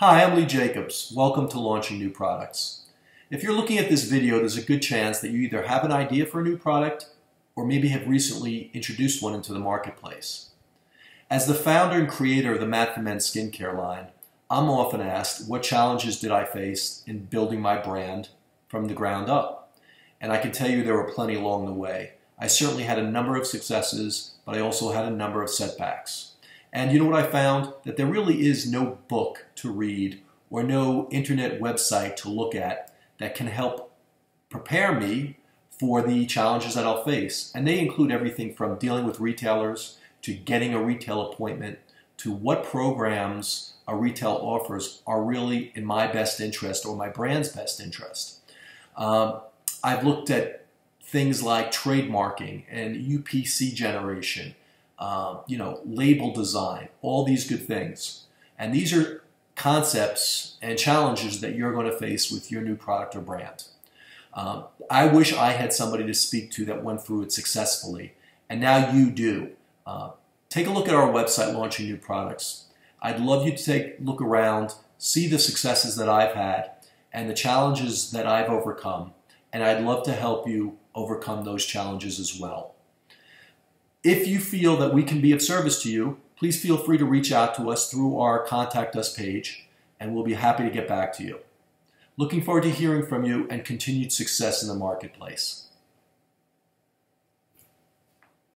Hi, I'm Lee Jacobs. Welcome to Launching New Products. If you're looking at this video, there's a good chance that you either have an idea for a new product or maybe have recently introduced one into the marketplace. As the founder and creator of the Matte for Men skincare line, I'm often asked what challenges did I face in building my brand from the ground up? And I can tell you there were plenty along the way. I certainly had a number of successes, but I also had a number of setbacks. And you know what I found? That there really is no book to read or no internet website to look at that can help prepare me for the challenges that I'll face. And they include everything from dealing with retailers to getting a retail appointment to what programs a retail offers are really in my best interest or my brand's best interest. Um, I've looked at things like trademarking and UPC generation uh, you know, label design, all these good things. And these are concepts and challenges that you're going to face with your new product or brand. Um, I wish I had somebody to speak to that went through it successfully, and now you do. Uh, take a look at our website, Launching New Products. I'd love you to take look around, see the successes that I've had, and the challenges that I've overcome, and I'd love to help you overcome those challenges as well. If you feel that we can be of service to you, please feel free to reach out to us through our Contact Us page, and we'll be happy to get back to you. Looking forward to hearing from you and continued success in the marketplace.